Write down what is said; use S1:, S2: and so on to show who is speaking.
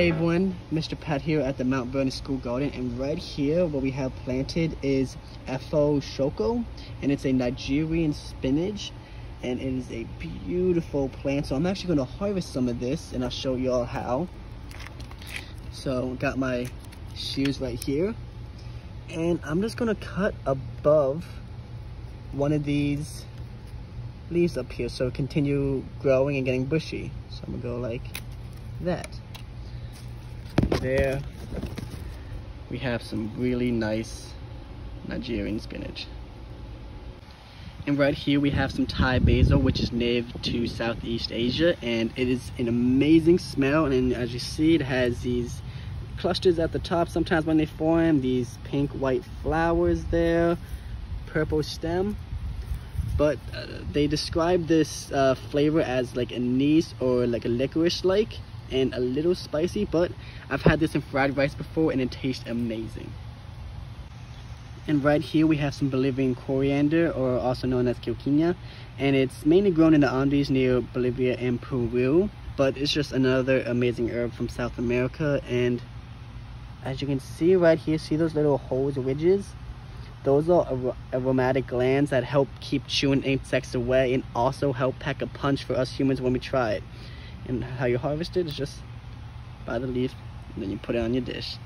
S1: Hey everyone, Mr. Pat here at the Mount Vernon School Garden and right here what we have planted is Efo Shoko and it's a Nigerian spinach and it is a beautiful plant so I'm actually going to harvest some of this and I'll show you all how. So got my shears right here and I'm just going to cut above one of these leaves up here so continue growing and getting bushy. So I'm going to go like that there we have some really nice Nigerian spinach. And right here we have some Thai basil, which is native to Southeast Asia, and it is an amazing smell. And as you see, it has these clusters at the top. Sometimes when they form, these pink white flowers there, purple stem. But uh, they describe this uh, flavor as like anise or like a licorice-like and a little spicy, but I've had this in fried rice before and it tastes amazing. And right here we have some Bolivian coriander, or also known as quilquina, and it's mainly grown in the Andes near Bolivia and Peru, but it's just another amazing herb from South America. And as you can see right here, see those little holes, ridges? Those are ar aromatic glands that help keep chewing insects away and also help pack a punch for us humans when we try it. And how you harvest it is just by the leaf and then you put it on your dish.